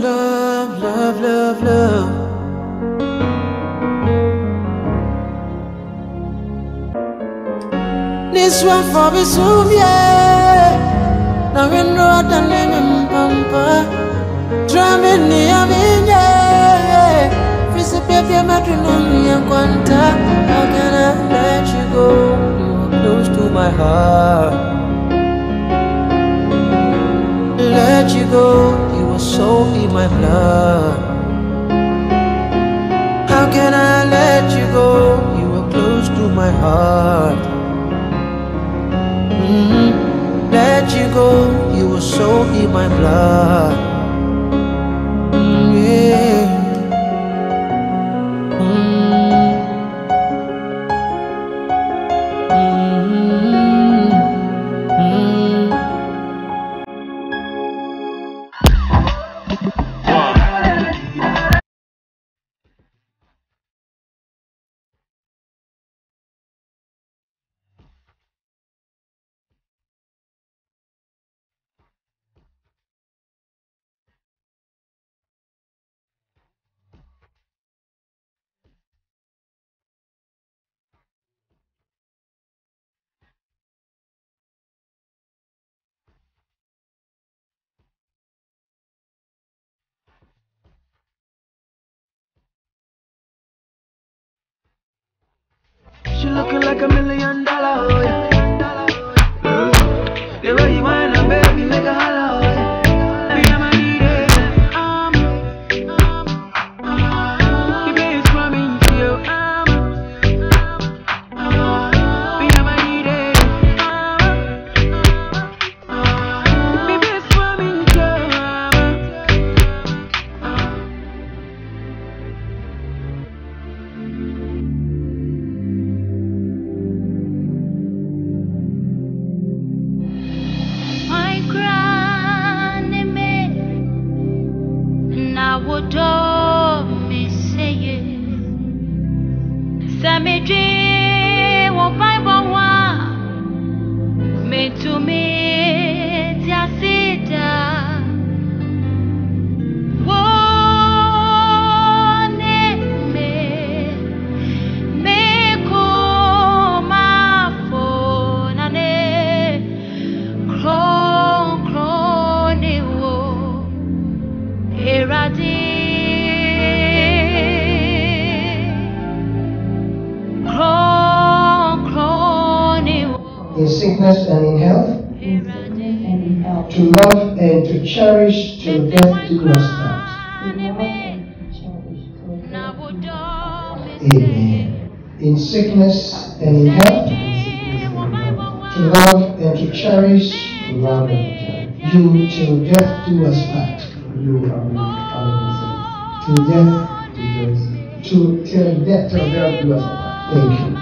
love, love, love, love. This one for me soon, yeah. Now we know that name in Pampa. Drumming near me, yeah. Fizzy baby, I'm at and Quanta. How can I let you go? You are close to my heart. Let you go, you were so in my blood. How can I let you go? You were close to my heart. Mm, Let you go, you were so in my blood. Looking like a million dollar, oh yeah. Sickness and in health, to love and to cherish till death do us part. Do Amen. In sickness and in health, to love and to cherish to love and to cherish. you till death do us part. you are Till death, rejoice. to till death. Do us apart. Thank you.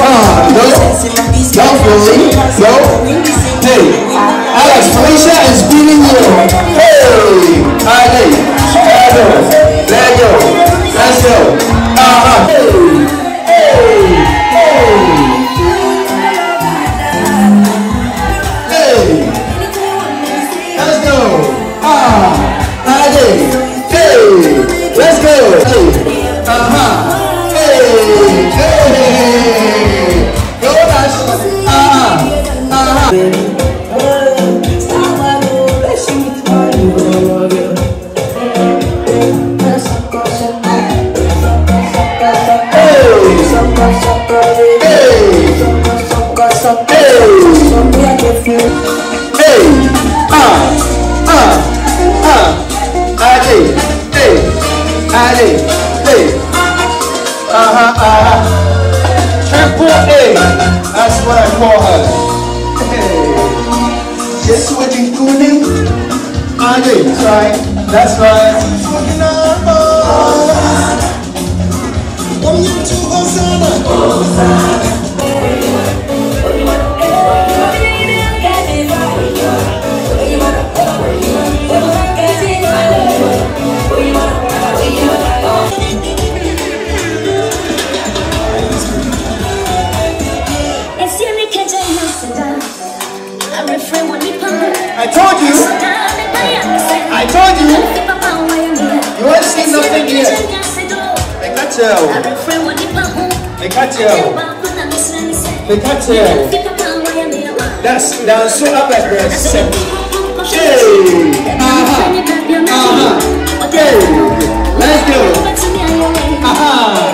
Ah, no, Philly, no. Hey, Alex, Felicia is beating you. Hey, Ali, let go, go, let's go. Uh-huh. You doing? Andre, that's right. That's right. I told you. I told you. You won't see nothing here. Make that tell. That's that's so up at the seven. Hey. Uh-huh. Uh-huh. Let's go. Uh-huh.